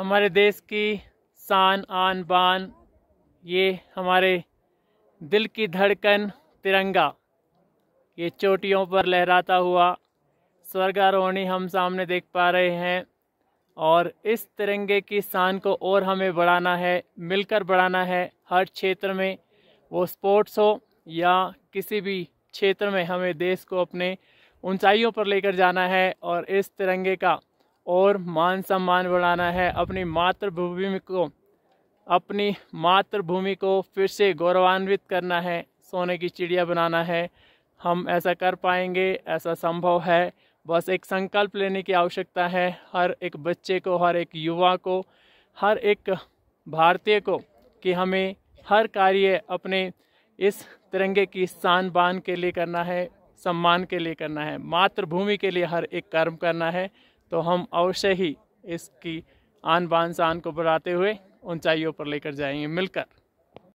हमारे देश की शान, आन, बान, ये हमारे दिल की धड़कन तिरंगा, ये चोटियों पर लहराता हुआ स्वर्गारोहणी हम सामने देख पा रहे हैं और इस तिरंगे की शान को और हमें बढ़ाना है, मिलकर बढ़ाना है। हर क्षेत्र में वो स्पोर्ट्स हो या किसी भी क्षेत्र में हमें देश को अपने ऊंचाइयों पर लेकर जाना है और इस तिरंगे का और मान सम्मान बढ़ाना है अपनी मातृभूमि को। अपनी मातृभूमि को फिर से गौरवान्वित करना है, सोने की चिड़िया बनाना है। हम ऐसा कर पाएँगे, ऐसा संभव है। बस एक संकल्प लेने की आवश्यकता है, हर एक बच्चे को, हर एक युवा को, हर एक भारतीय को कि हमें हर कार्य अपने इस तिरंगे की शान बान के लिए करना है, सम्मान के लिए करना है। मातृभूमि के लिए हर एक कर्म करना है। तो हम अवश्य ही इसकी आन बान शान को बढ़ाते हुए ऊंचाइयों पर लेकर जाएँगे मिलकर।